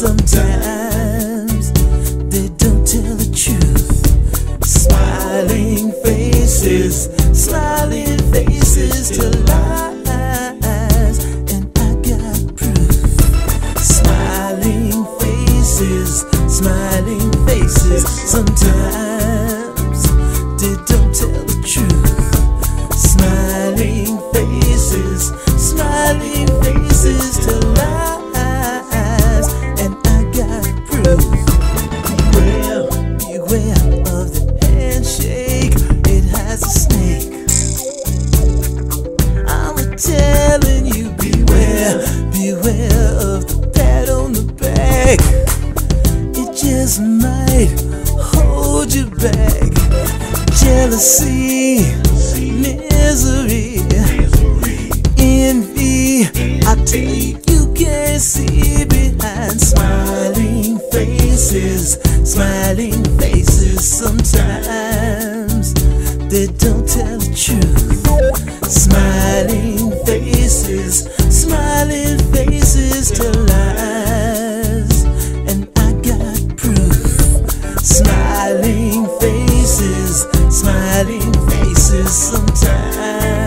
sometimes they don't tell the truth. Smiling faces, smiling faces to lies, and I got proof. Smiling faces, smiling faces, sometimes they don't tell the truth. Smiling faces, Just might hold you back. Jealousy, misery, envy. I tell you, you can't see behind smiling faces, smiling faces. Sometimes they don't tell the truth. Smiling faces, faces. Sometimes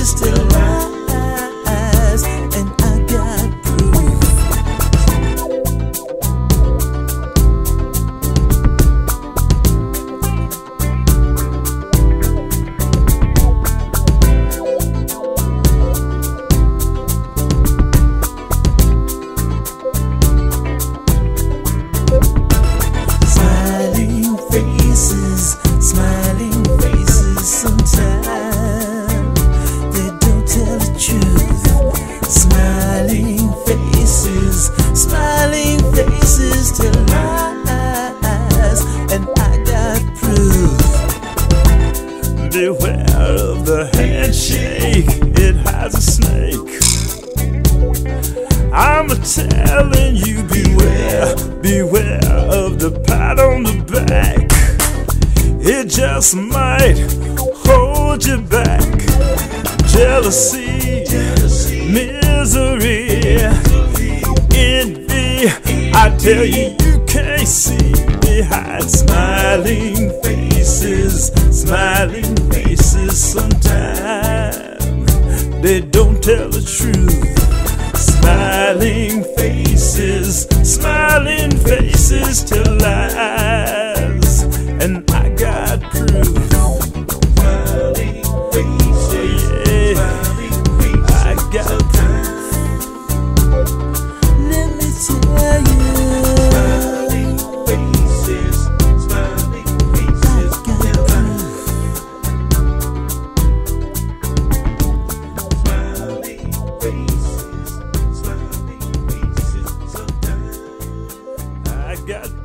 faces Beware of the handshake, it has a snake. I'm telling you, beware, beware of the pat on the back. It just might hold you back. Jealousy, misery, envy. I tell you, you can't see behind smiling faces, smiling faces. Sometimes they don't tell the truth. Smiling faces, smiling faces tell lies. get